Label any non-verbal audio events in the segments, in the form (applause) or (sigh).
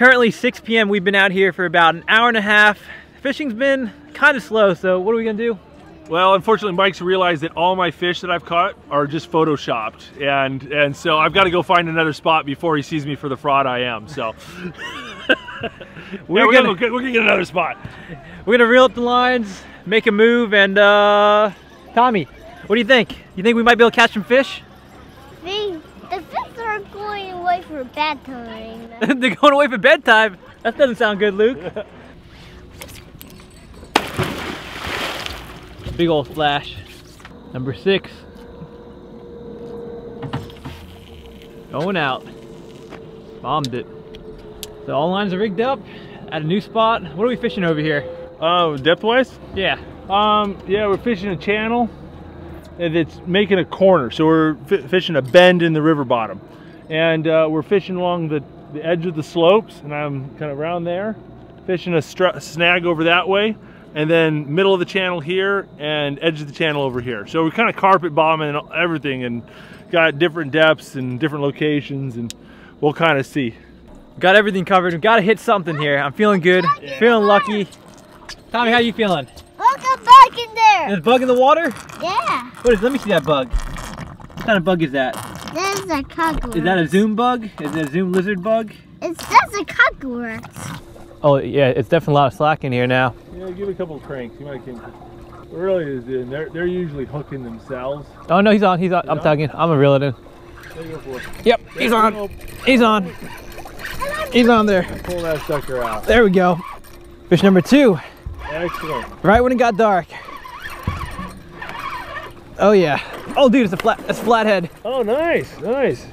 currently 6 p.m. We've been out here for about an hour and a half. Fishing's been kind of slow, so what are we gonna do? Well, unfortunately, Mike's realized that all my fish that I've caught are just photoshopped, and and so I've got to go find another spot before he sees me for the fraud I am. So (laughs) (laughs) We're Yeah, we're, gonna- gonna, we're gonna get another spot. We're gonna reel up the lines, make a move, and uh, Tommy, what do you think? You think we might be able to catch some fish? They, the fish are going away for bedtime. (laughs) They're going away for bedtime. That doesn't sound good, Luke. (laughs) Big old splash. Number six. Going out. Bombed it. So all lines are rigged up at a new spot. What are we fishing over here? Oh, depth wise? Yeah. Um, yeah, we're fishing a channel and it's making a corner. So we're fi- fishing a bend in the river bottom. And uh, we're fishing along the, the edge of the slopes and I'm kind of around there, fishing a snag over that way and then middle of the channel here and edge of the channel over here. So we're kind of carpet bombing and everything and got different depths and different locations and we'll kind of see. Got everything covered. We gotta hit something here. I'm feeling good. Feeling lucky. Tommy, how you feeling? Look a bug in there. There's a bug in the water? Yeah, What is, let me see that bug. What kind of bug is that? There's a cockroach. Is that a zoom bug? Is it a zoom lizard bug? It's just a cockroach. Oh yeah, it's definitely a lot of slack in here now. Yeah, give it a couple of cranks. You might can. Really is in. They're they're usually hooking themselves. Oh no, he's on, he's on. I'm on? tugging. I'm gonna reel it in. There you go for it. Yep, he's on. He's on. He's on there. Pull that sucker out. There we go. Fish number two, Excellent. right when it got dark. Oh yeah. Oh dude, it's a flat, it's a flathead. Oh, nice, nice.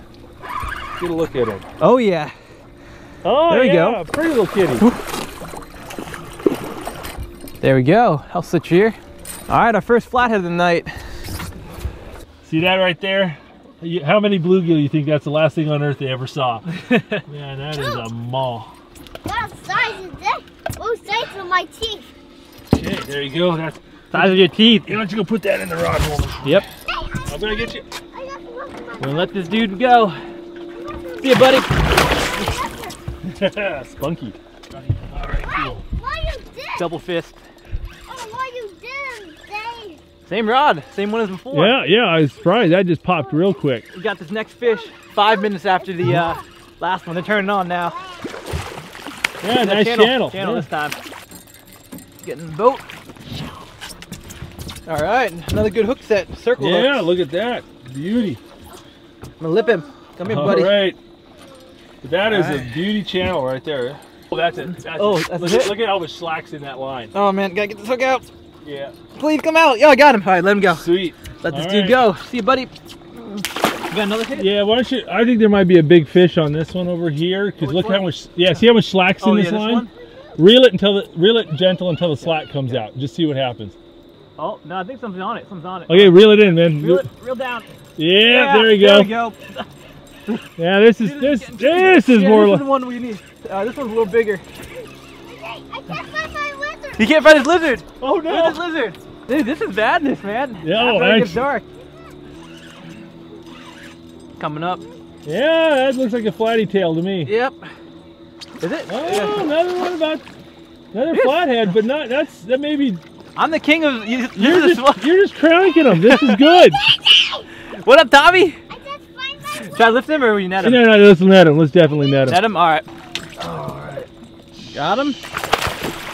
Get a look at him. Oh yeah. Oh, There we go. yeah, Pretty little kitty. There we go. I'll sit here. All right, our first flathead of the night. See that right there? How many bluegill do you think that's the last thing on earth they ever saw? (laughs) Man, that is a maw. What size is that? Oh, size of my teeth. Okay, there you go. That's. Size of your teeth. You know what? You go put that in the rod holder. Yep. I'm gonna get you. I got to look at my We're gonna let this dude go. See ya, buddy. (laughs) Spunky. All right, cool. Why you did? Double fist. Oh, why you didn't say? Same rod, same one as before. Yeah, yeah. I was surprised. That just popped real quick. We got this next fish five minutes after the uh, last one. They're turning on now. Yeah, nice channel. Channel Yeah. this time. Getting the boat. All right, another good hook set. Circle Yeah, hooks. look at that. Beauty. I'm gonna lip him. Come here, All buddy. right. That is a ah. beauty channel right there. Oh, that's it. That's Oh, it. that's look, it? At, look at how much slack's in that line. Oh man, gotta get this hook out. Yeah. Please come out. Yeah, I got him. All right, let him go. Sweet. Let this All dude right. go. See you, buddy. Got another hit? Yeah, why don't you? I think there might be a big fish on this one over here. Because oh, Which look one? how much. Yeah, see how much slack's Oh, in yeah, this this line. one? Reel it until the reel it gentle until the slack comes out. Just see what happens. Oh no, I think something's on it. Something's on it. Okay, reel it in, man. Reel it, reel down. Yeah, there you go. There we go. (laughs) Yeah, this is Dude, this getting this is Yeah, more this is the one we need. Uh, this one's a little bigger. I can't find my lizard. He can't find his lizard. oh Where's no. his lizard? Dude, this is badness, man. Yeah, oh, After it gets dark. Coming up. Yeah, that looks like a flatty tail to me. Yep. Is it? Oh, another one about another Yes. flathead, but not that's that may be I'm the king of. You, you're this is just you're just cranking them. This is good. (laughs) what up, Tommy? I just find my Should I lift him or will you net no, him? no, let's net him. Let's definitely net him. Net him. All right. All right. Got him.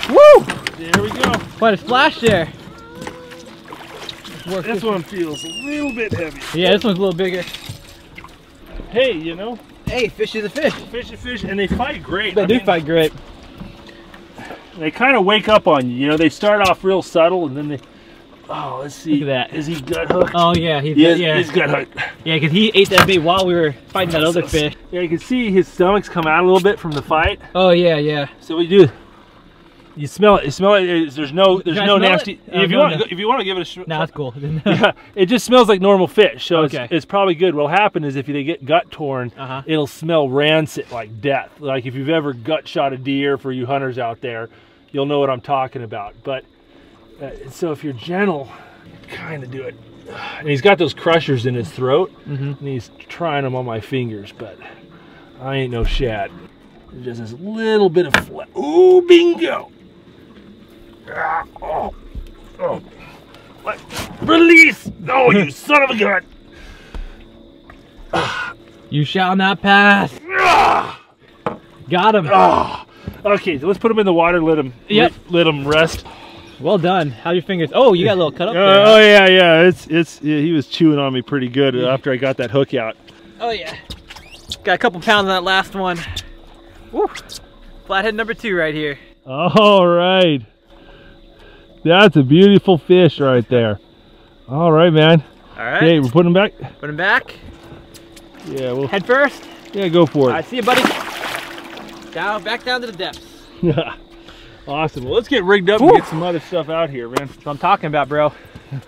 Woo! There we go. Quite a splash there. Work This one feels a little bit heavy. Yeah, this one's a little bigger. Hey, you know, Hey, fish is a fish. fish is fish, and they fight great. They I do mean, fight great. They kind of wake up on you. You know, they start off real subtle, and then they. Oh, let's see. Look at that. Is he gut hooked? Oh yeah, he's yeah, yeah, he's gut hooked. yeah, because he ate that bait while we were fighting that other fish. Yeah, you can see his stomach's come out a little bit from the fight. Oh yeah, yeah. So what you do? You smell it. You smell it. There's no. There's no nasty. Oh, if you no, want, no. if you want to give it a. No, that's cool. (laughs) yeah, it just smells like normal fish. So Okay. it's, it's probably good. What'll happen is if they get gut torn, Uh-huh. it'll smell rancid like death. Like if you've ever gut shot a deer for you hunters out there, you'll know what I'm talking about. But uh, so if you're gentle, kind of do it. And he's got those crushers in his throat, Mhm. and he's trying them on my fingers, but I ain't no shad. There's just this little bit of flat. Ooh, bingo! Ah, oh, oh. Let, release! No, you (laughs) son of a gun! You shall not pass. Got him. ah. Okay, so let's put him in the water. Let him. Yep. Let, let him rest. Well done. How your fingers? Oh, you got a little cut up Uh, there. oh yeah, yeah. It's it's. Yeah, he was chewing on me pretty good after I got that hook out. Oh yeah. Got a couple pounds on that last one. Woo. Flathead number two right here. All right. That's a beautiful fish right there. All right, man. All right. Okay, we're putting him back. Put him back. Yeah, we'll Head first. yeah, go for it. I it. see you, buddy. Down, back down to the depths. Yeah. (laughs) awesome. Well, let's get rigged up Woo. and get some other stuff out here, man. That's what I'm talking about, bro. (laughs)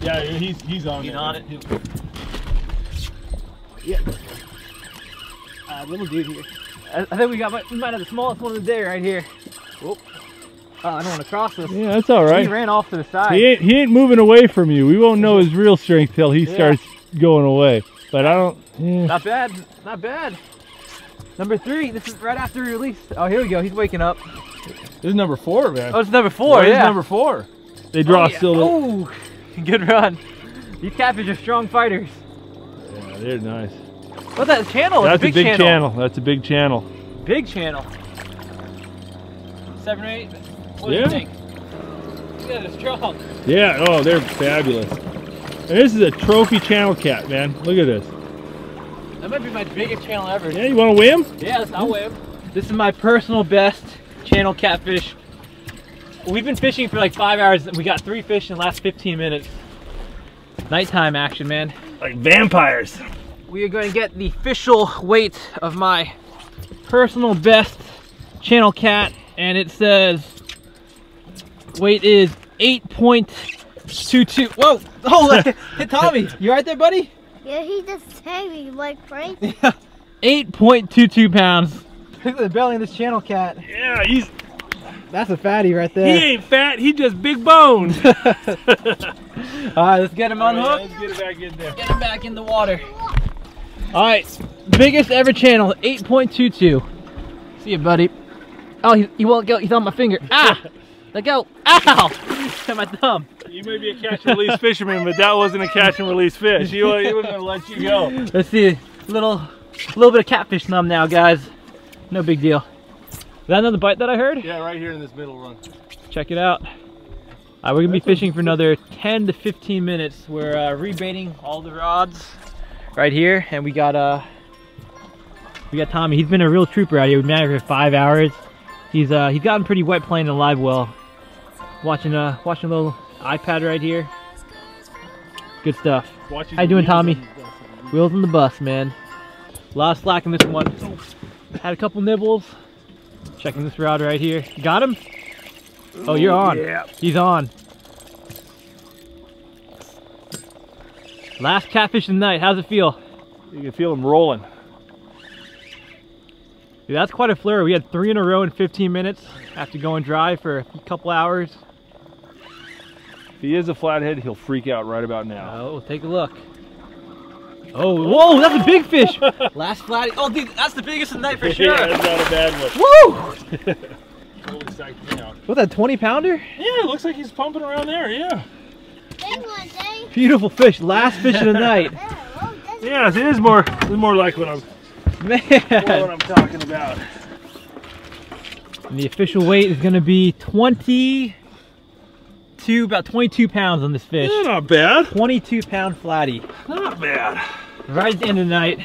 yeah, he's he's on. He's there, on it. Uh, little dude here. I, I think we got we might have the smallest one of the day right here. Whoop. Oh, I don't want to cross this. Yeah, that's all right. He ran off to the side. He ain't he ain't moving away from you. We won't know his real strength till he Yeah. starts going away. But I don't. Yeah. Not bad. Not bad. Number three. This is right after release. Oh, here we go. He's waking up. This is number four, man. Oh, it's number four. This is yeah. number four. They draw Oh, yeah. still. Oh, (laughs) good run. These catfish are strong fighters. Yeah, they're nice. What's that channel? It's That's a big, channel. That's a big channel. Big channel. Seven or eight. What do Yeah. you think? Yeah, they're strong. Yeah. Oh, they're fabulous. And this is a trophy channel cat, man. Look at this. That might be my biggest channel ever. Yeah, you want to weigh him? Yeah, I'll weigh 'em. This is my personal best channel catfish. We've been fishing for like five hours. We got three fish in the last 15 minutes. Nighttime action, man. Like vampires. We are going to get the official weight of my personal best channel cat, and it says weight is 8.22. Whoa! Oh, hit (laughs) Tommy. You right there, buddy? Yeah, he just saved me like crazy. (laughs) yeah. 8.22 pounds. Look at the belly of this channel cat. Yeah, he's That's a fatty right there. he ain't fat. He just big boned. (laughs) All right, let's get him unhooked. right, let's get it back in there. Get him back in the water. All right, biggest ever channel, 8.22. See you, buddy. Oh, he, he won't go. He's on my finger. Ah! (laughs) Let go. Ow! Hit (laughs) my thumb. You may be a catch and release fisherman, but that wasn't a catch and release fish. He, he wasn't gonna let you go. Let's see. Little, little bit of catfish thumb now, guys. No big deal. Is that another bite that I heard? Yeah, right here in this middle run. Check it out. Uh, we're gonna be fishing for another 10 to 15 minutes. We're uh, rebaiting all the rods right here, and we got uh, we got Tommy. He's been a real trooper out here. We've been out here for five hours. He's uh, he's gotten pretty wet playing the live well. Watching uh, watching a little iPad right here. Good stuff. Watching How you doing, Tommy? on. Wheels on the bus, man. A lot of slack in this one. Had a couple nibbles. Checking this rod right here. Got him? Oh, you're on. Yeah. He's on. Last catfish of the night. How's it feel? You can feel them rolling. Dude, that's quite a flurry. We had three in a row in 15 minutes after going dry for a couple hours. If he is a flathead, he'll freak out right about now. Oh, take a look. Oh, whoa, that's a big fish. (laughs) Last flat. Oh, dude, that's the biggest of the night for (laughs) sure. yeah, that's not a bad one. Woo! Totally psyched me out. What's that, 20 pounder? Yeah, it looks like he's pumping around there. Yeah. Big one, Dave. Beautiful fish. Last fish of the night. (laughs) Yeah, that's Yeah, it is more. It's more like what I'm, more what I'm talking about. And the official weight is going to be 22, about 22 pounds on this fish. Yeah, not bad. 22 pound flatty. Not bad. Right at the end of the night.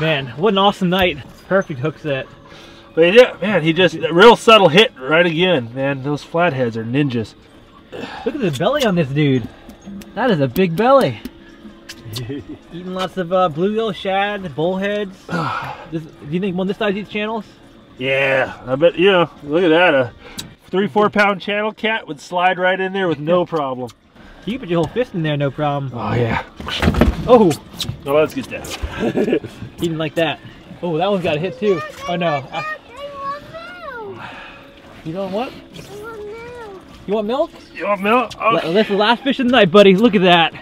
Man, what an awesome night. Perfect hook set. But yeah, man, he just a real subtle hit right again. Man, those flatheads are ninjas. Look at the belly on this dude. That is a big belly. (laughs) Eating lots of uh, bluegill, shad, bullheads. (sighs) This, do you think one this size eats channels? Yeah, I bet. You know, look at that. A three, four pound channel cat would slide right in there with no (laughs) problem. You can put your whole fist in there, no problem. Oh yeah. Oh, Well, let's get down. (laughs) eating like that. Oh, that one's got a hit too. Oh no. I- They want milk. you don't what? They want milk. You want milk? You want milk? La- Oh, That's the last fish of the night, buddy. Look at that.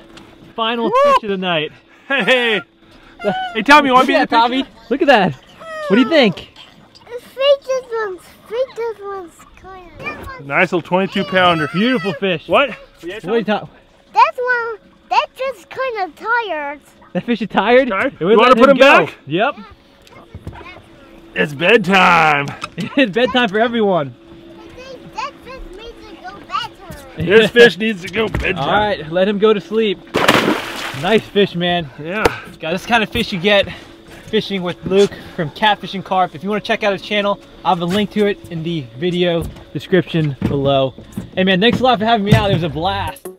Final Woo! fish of the night. hey, Hey, (laughs) hey Tommy, you want Look to be at in the that, Tommy. Look at that. What do you think? The feet this one's feet this one's kind of. Nice little 22 pounder. Beautiful fish. What? What are you ta- That's one. That's just kind of tired. that fish is tired? Tired? We You wanna put him go. back? Yep. It's bedtime. (laughs) it's bedtime for everyone. I think that fish needs to go bedtime. This fish needs to go bedtime. All right, let him go to sleep. Nice fish, man. Yeah. Got this kind of fish you get fishing with Luke from Catfish and Carp. If you want to check out his channel, I have a link to it in the video description below. Hey man, thanks a lot for having me out. It was a blast.